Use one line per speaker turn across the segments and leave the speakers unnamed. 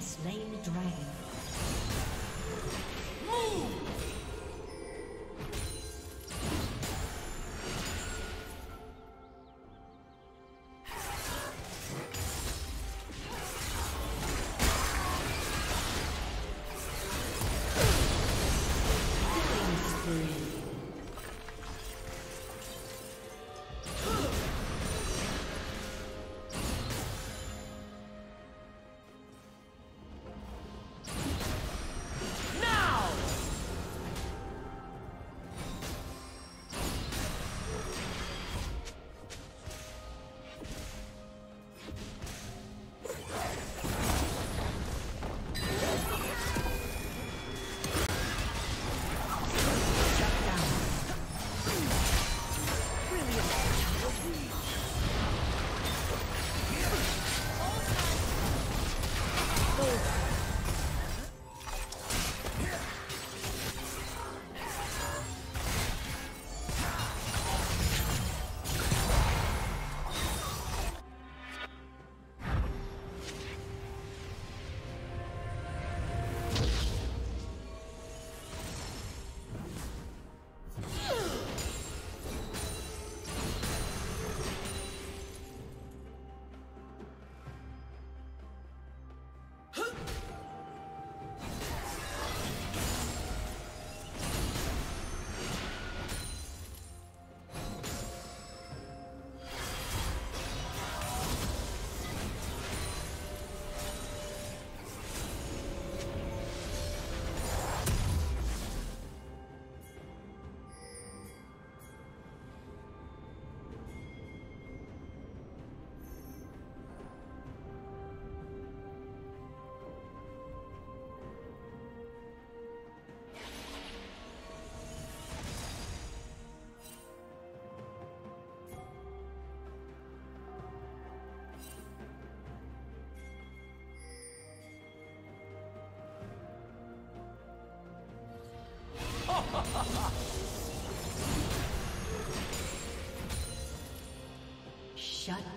slain the dragon. Shut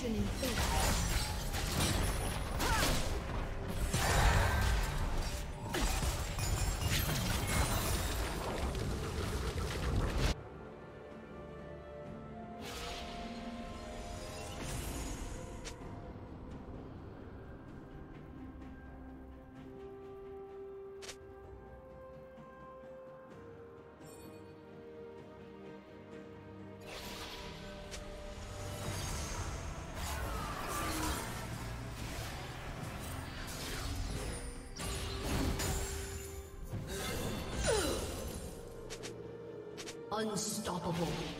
chenille.
Unstoppable.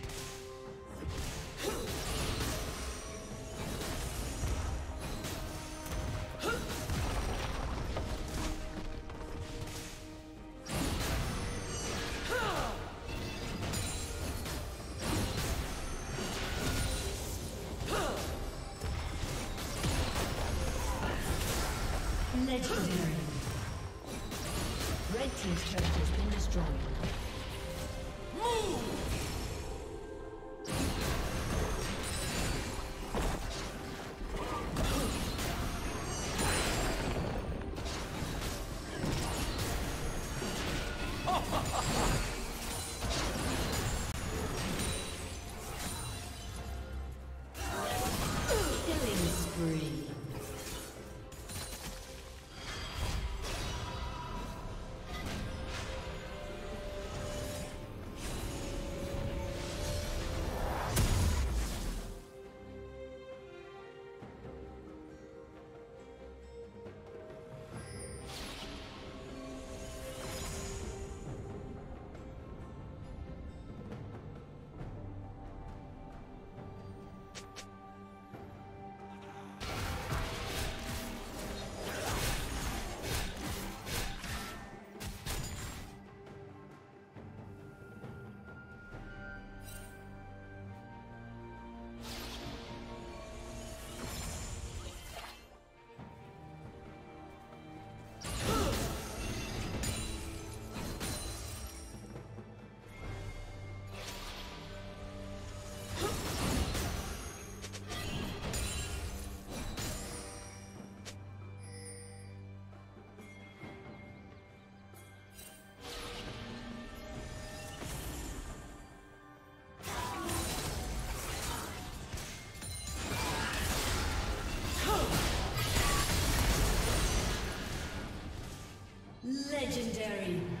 Legendary.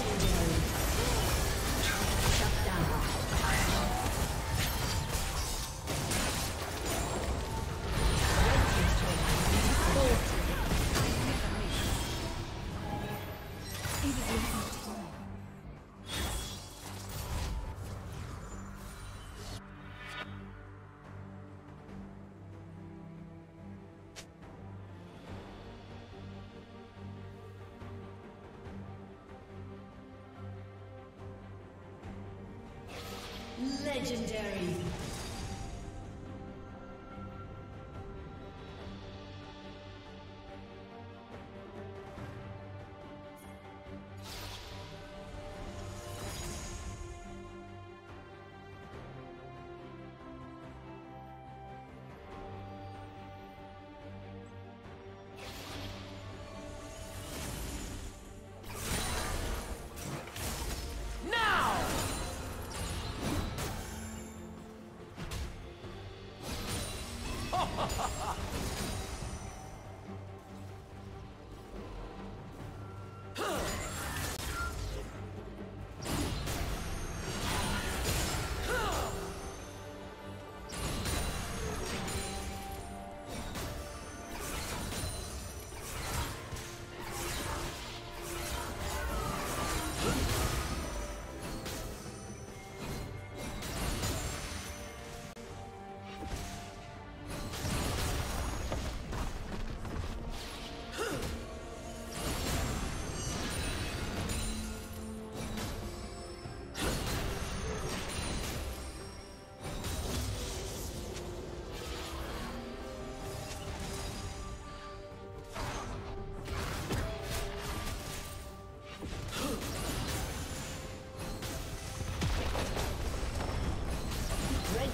Legendary. Legendary.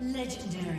Legendary.